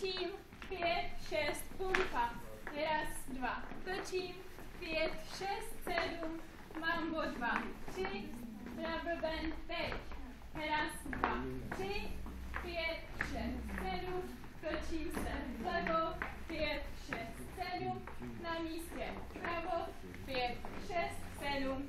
Točím, pět, šest, pumpa. Raz, dva. Točím, pět, šest, sedm. Mambo dva, tři. Rubber band, teď. Raz, dva, tři. Pět, šest, sedm. Točím se vlevo. Pět, šest, sedm. Na místě pravo, Pět, šest, sedm.